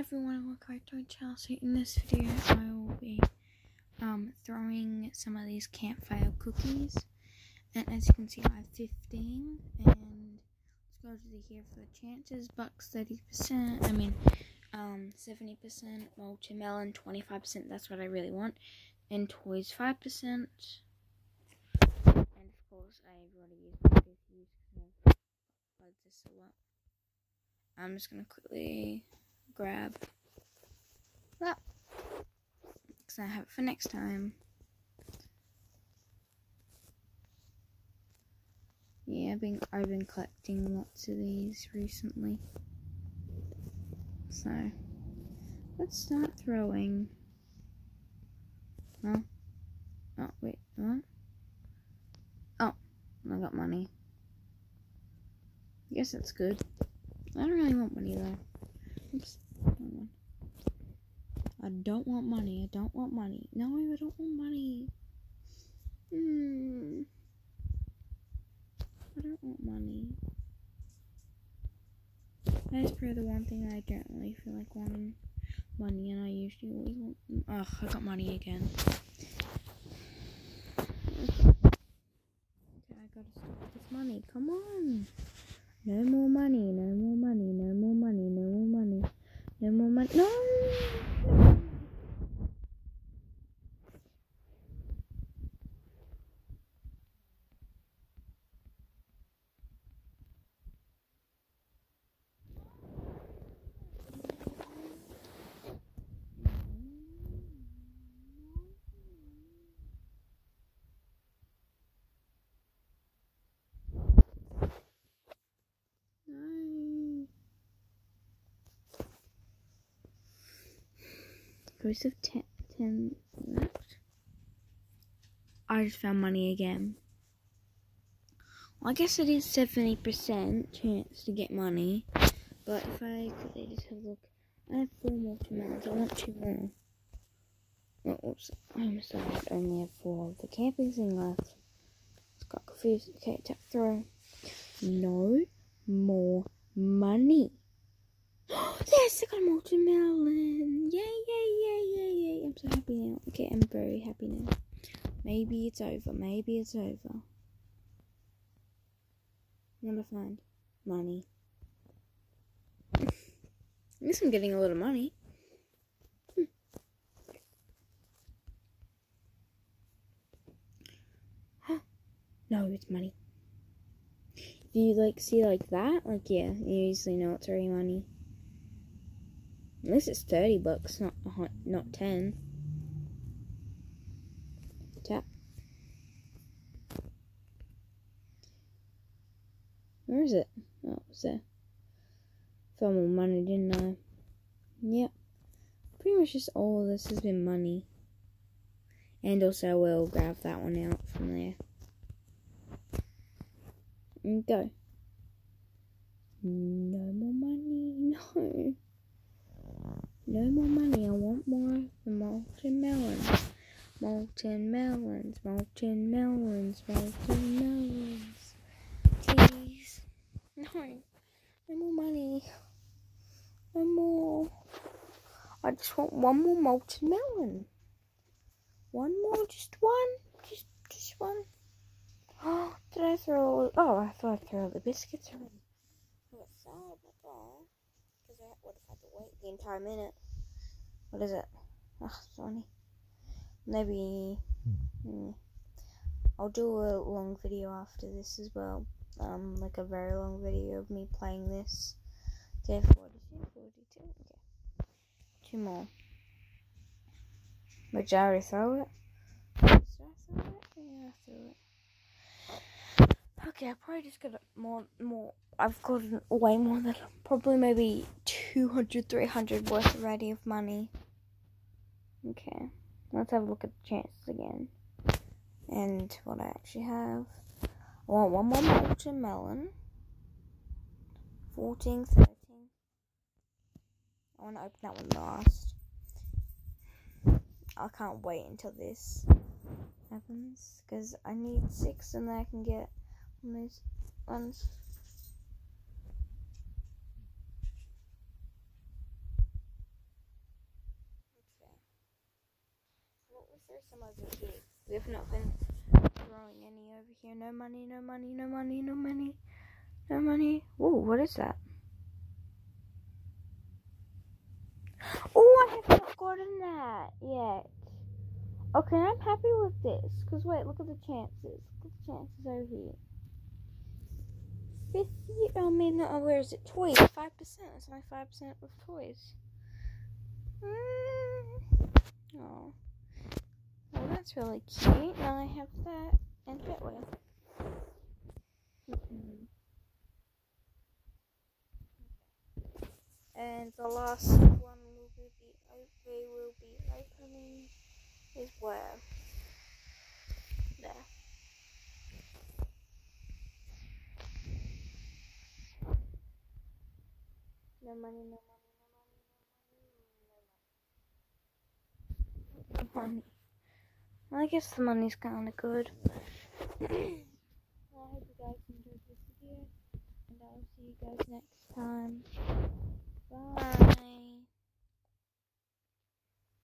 everyone, welcome back to my channel. So in this video, I will be um, throwing some of these campfire cookies. And as you can see, I have 15. And let's go to the here for the chances. Bucks 30%. I mean, um, 70%. Molten melon 25%. That's what I really want. And toys 5%. And of course, I want to use my 50s because I've this a lot. I'm just gonna quickly grab that because I have it for next time. Yeah, I've been I've been collecting lots of these recently. So let's start throwing. No. Oh wait, what? Oh, I got money. I guess that's good. I don't really want money though. Oops. I don't want money. I don't want money. No, I don't want money. Hmm. I don't want money. That's probably the one thing I don't really feel like wanting money, and I usually always want. Ugh, I got money again. Okay, I gotta stop this money. Come on. No more money, no more money, no more money, no more money, no more money. No! Ghost of ten, left. I just found money again. Well, I guess it is 70% chance to get money. But if I quickly just have a look, I have four more tomatoes. I want two more. Oh, oops. I'm sorry. I only have four of the camping thing left. It's got confused. Okay, tap throw. No more money. yes, I got a molten melon. Yay, yay, yay, yay, yay. I'm so happy now. Okay, I'm very happy now. Maybe it's over. Maybe it's over. Number five. Money. At least I'm getting a lot of money. Hmm. no, it's money. Do you like see like that? Like yeah, you usually know it's already money. Least it's 30 bucks, not not 10. Tap. Where is it? Oh, it's there. More money, didn't I? Yep. Pretty much just all this has been money. And also we'll grab that one out from there. And go. No more money, no. No more money. I want more the molten melons. Molten melons, molten melons, molten melons. Please. No. No more money. No more. I just want one more molten melon. One more, just one. Just just one. Oh, did I throw all... oh I thought I threw all the biscuits already. What's? Because I would have had to wait the entire minute. What is it? Ah, funny. Maybe hmm, I'll do a long video after this as well. Um, like a very long video of me playing this. Okay, 42, 42, okay. Two more. Which I already throw it? Did I throw it? Yeah, I threw it. Okay, I probably just got more, more. I've got way more than probably maybe 200, 300 worth already of money. Okay, let's have a look at the chances again. And what I actually have. I want one more molten melon. 14, 13. I want to open that one last. I can't wait until this happens because I need six and then I can get ones. We have not been throwing any over here. No money, no money, no money, no money, no money. Whoa, what is that? Oh, I have not gotten that yet. Okay, I'm happy with this. Because, wait, look at the chances. Look at the chances over here. 50, I mean, uh, where is it? Toys, 5%. That's only 5% of toys. Mm. Oh. Well, that's really cute. Now I have that and Fitwell. Mm-hmm. And the last one will be, we will be opening is where? There. No money, no money, no money, no money, no money. No money. Well, I guess the money's kind of good. well, I hope you guys enjoyed this video, and I'll see you guys next time. Bye.